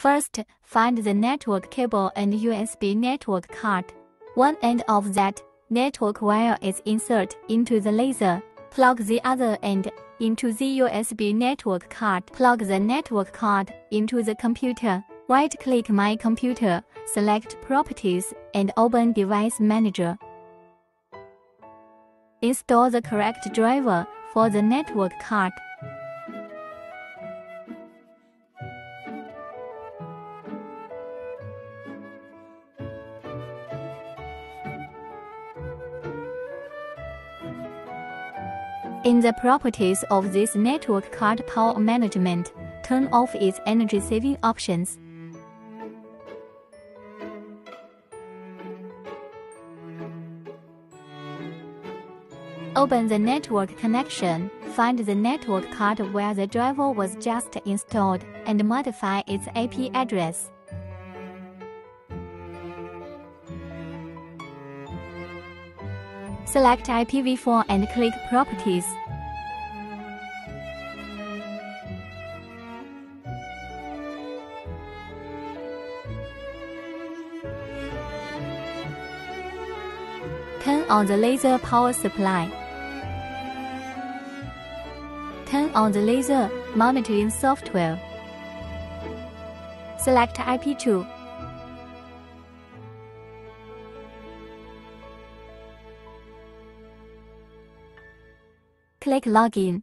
First, find the network cable and USB network card. One end of that network wire is inserted into the laser. Plug the other end into the USB network card. Plug the network card into the computer. Right-click My Computer, select Properties, and open Device Manager. Install the correct driver for the network card. In the properties of this network card power management, turn off its energy saving options. Open the network connection, find the network card where the driver was just installed, and modify its IP address. Select IPv4 and click Properties. Turn on the laser power supply. Turn on the laser monitoring software. Select IP2. Click Login.